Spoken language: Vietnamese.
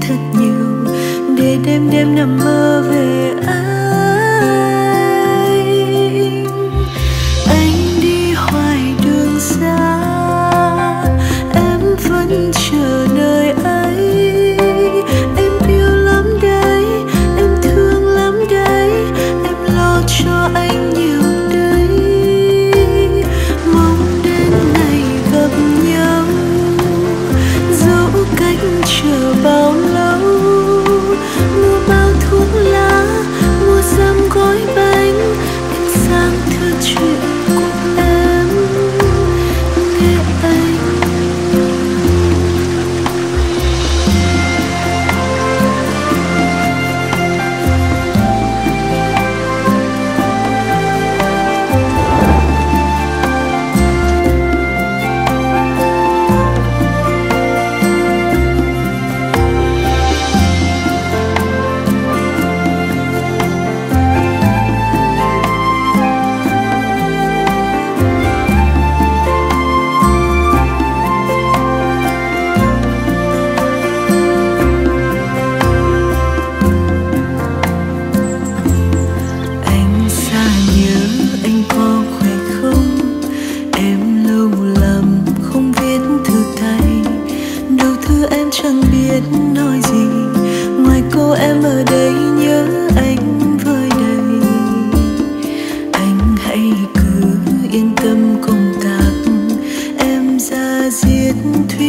thật nhiều. Để đêm đêm nằm mơ về anh. about em đây nhớ anh với đầy. Anh hãy cứ yên tâm công tác, em ra diễn thuyết